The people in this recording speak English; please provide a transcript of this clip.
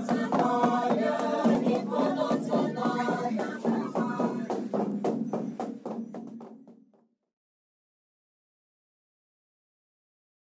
once upon